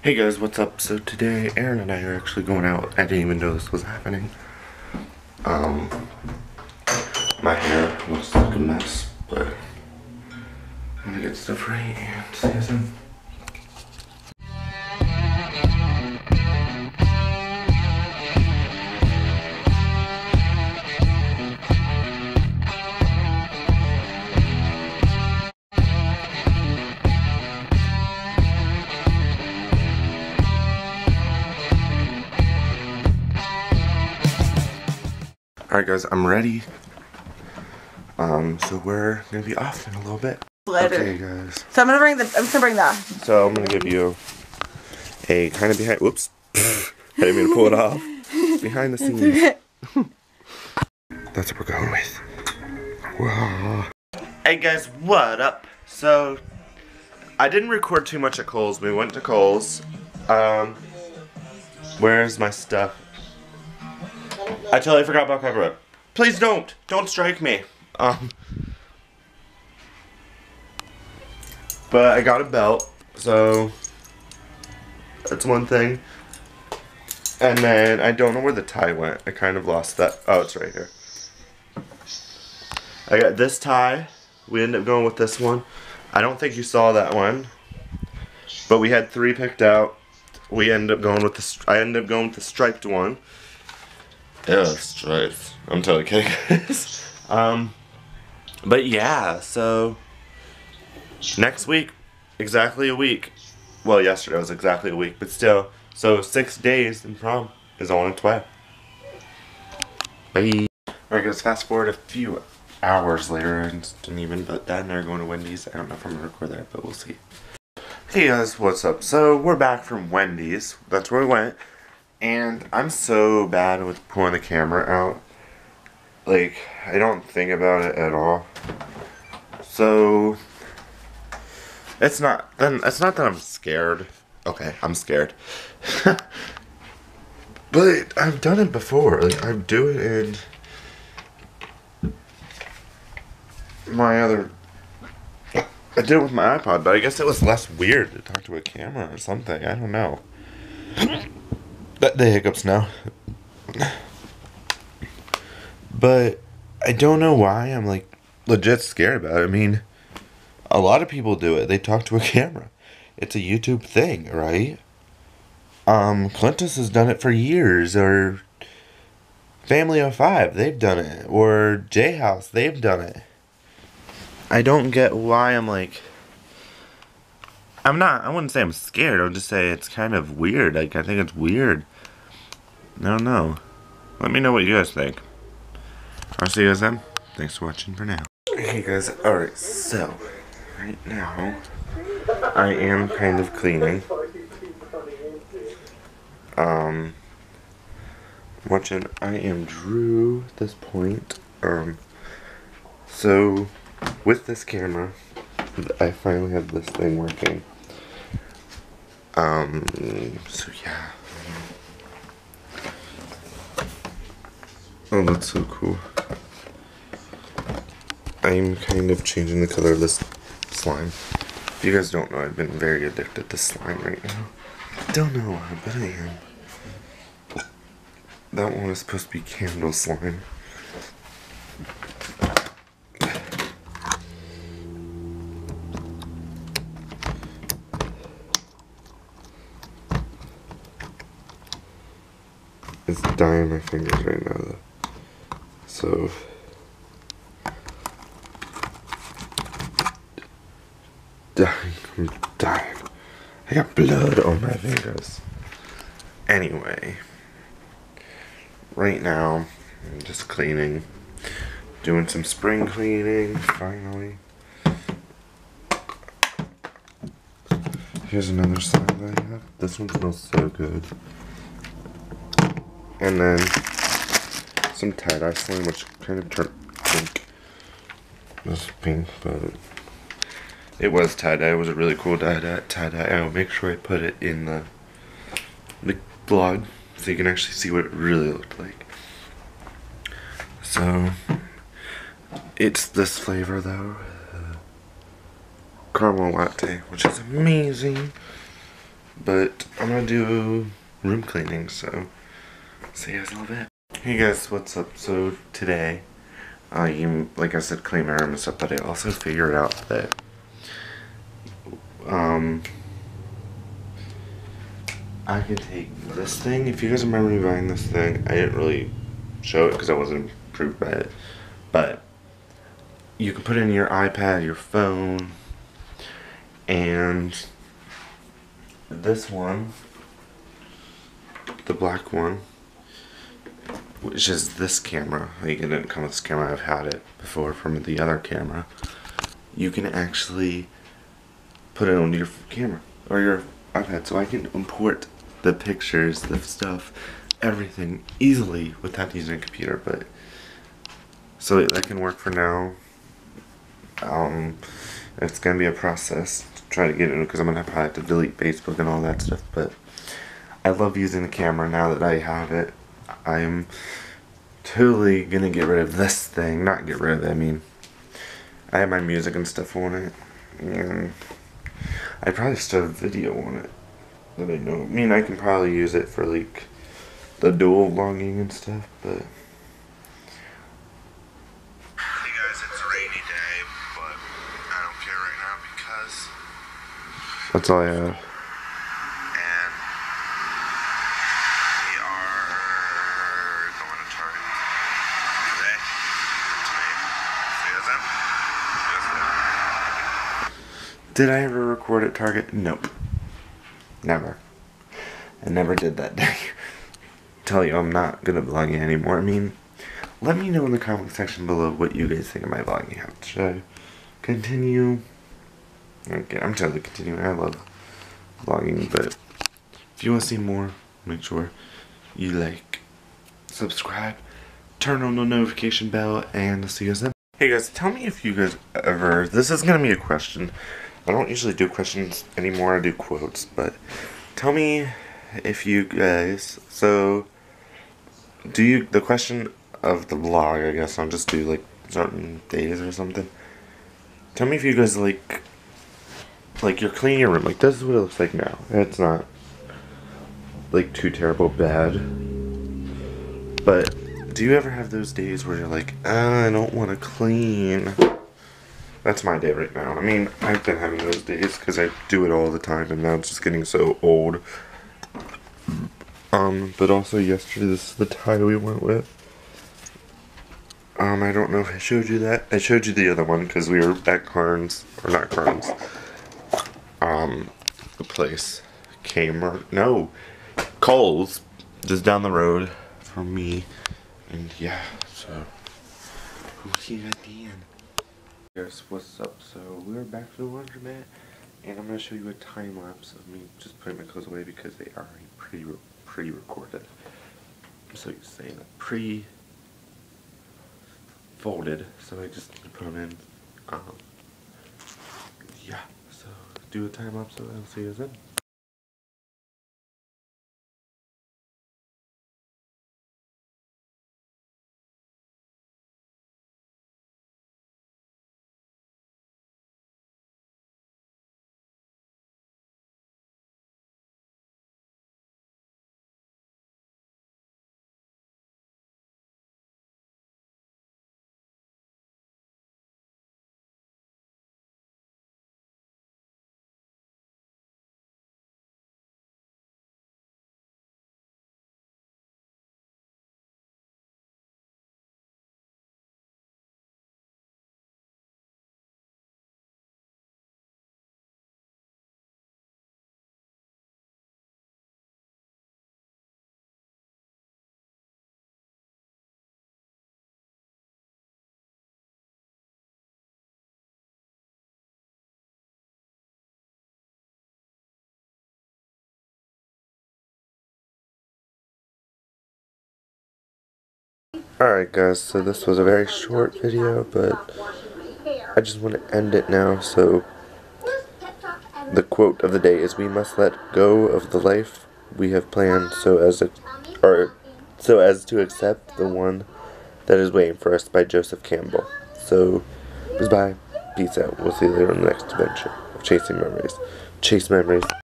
Hey guys, what's up? So today, Aaron and I are actually going out. I didn't even know this was happening. Um, my hair looks like a mess, but I'm gonna get stuff right and see you soon. Guys, I'm ready. Um, so we're gonna be off in a little bit. Later. Okay guys. So I'm gonna bring the. I'm just gonna bring that. So I'm gonna give you a kind of behind. Whoops, I didn't mean to pull it off. Behind the scenes. That's what we're going with. Wow. Hey guys, what up? So I didn't record too much at Kohl's. We went to Kohl's. Um, where's my stuff? I totally forgot about copyright. Please don't. Don't strike me. Um. But I got a belt, so that's one thing. And then I don't know where the tie went. I kind of lost that. Oh, it's right here. I got this tie. We ended up going with this one. I don't think you saw that one. But we had three picked out. We ended up going with the. I ended up going with the striped one. Yeah, stripes. I'm totally kidding. um, but yeah, so next week, exactly a week. Well, yesterday was exactly a week, but still. So six days in prom is on its way. Bye. Alright guys, fast forward a few hours later, and didn't even, but Dad and I are going to Wendy's. I don't know if I'm to record that, but we'll see. Hey guys, what's up? So we're back from Wendy's. That's where we went. And I'm so bad with pulling the camera out. Like, I don't think about it at all. So, it's not, then, it's not that I'm scared. Okay, I'm scared. but I've done it before. Like, I do it in my other, I did it with my iPod, but I guess it was less weird to talk to a camera or something. I don't know. The hiccups now. But I don't know why I'm like legit scared about it. I mean, a lot of people do it. They talk to a camera. It's a YouTube thing, right? Um, Clintus has done it for years, or Family of Five, they've done it, or J House, they've done it. I don't get why I'm like. I'm not. I wouldn't say I'm scared. I would just say it's kind of weird. Like I think it's weird. I don't know. Let me know what you guys think. I'll see you guys then. Thanks for watching for now. Hey guys. All right. So right now, I am kind of cleaning. Um, watching. I am Drew at this point. Um, so with this camera, I finally have this thing working. Um, so yeah. Oh, that's so cool. I'm kind of changing the color of this slime. If you guys don't know, I've been very addicted to slime right now. Don't know why, but I am. That one is supposed to be candle slime. It's dying my fingers right now, though. So. Dying, I'm dying. I got blood on my fingers. Anyway, right now, I'm just cleaning. Doing some spring cleaning, finally. Here's another slime that I have. This one smells so good. And then some tie-dye slime, which kind of turned pink. This pink, but it was tie-dye. It was a really cool tie-dye. tie-dye. I'll make sure I put it in the, the vlog so you can actually see what it really looked like. So, it's this flavor though. Caramel latte, which is amazing. but I'm gonna do room cleaning, so see you guys in a little bit. Hey guys, what's up? So today, uh, you, like I said, clean my room and stuff, but I also figured out that, um, I can take this thing. If you guys remember me buying this thing, I didn't really show it because I wasn't approved by it, but you can put it in your iPad, your phone, and this one, the black one, which is this camera. Like, it didn't come with this camera. I've had it before from the other camera. You can actually put it on your camera or your iPad, so I can import the pictures, the stuff, everything easily without using a computer. But so that can work for now. Um, it's gonna be a process to try to get it because I'm gonna probably have to delete Facebook and all that stuff. But I love using the camera now that I have it. I'm totally gonna get rid of this thing. Not get rid of it. I mean, I have my music and stuff on it, and I probably still have video on it that I know. I mean, I can probably use it for like the dual vlogging and stuff, but. Hey guys, it's a rainy day, but I don't care right now because that's all I have. And we are going to Target today. See you then. See you then. Did I ever record at Target? Nope. Never. I never did that day. Tell you I'm not gonna vlog you anymore. I mean, let me know in the comment section below what you guys think of my vlogging. Should I continue? Okay, I'm totally continuing. I love vlogging, but if you want to see more, make sure you like, subscribe, turn on the notification bell, and I'll see you guys then. Hey guys, tell me if you guys ever, this is gonna be a question. I don't usually do questions anymore, I do quotes, but tell me if you guys, so, do you, the question of the blog, I guess, I'll just do like certain days or something. Tell me if you guys like, like you're cleaning your room, like this is what it looks like now. It's not like too terrible bad. But do you ever have those days where you're like, ah, I don't want to clean? That's my day right now. I mean, I've been having those days because I do it all the time and now it's just getting so old. Um, but also yesterday, this is the tie we went with. Um, I don't know if I showed you that. I showed you the other one because we were at Carnes, or not Carnes. Um, the place. Kmart. No. Kohl's, Just down the road from me. And yeah, so. See you at the end. Guys, what's up? So, we're back to the laundromat. And I'm to show you a time lapse of me just putting my clothes away because they are pretty, pre recorded. So you say pre folded, so I just put them in. Um, yeah, so do a time lapse, so I'll see you then. Alright guys, so this was a very short video, but I just want to end it now, so the quote of the day is we must let go of the life we have planned so as a, or so as to accept the one that is waiting for us by Joseph Campbell. So, goodbye, peace out, we'll see you later on the next adventure of Chasing Memories. Chase Memories.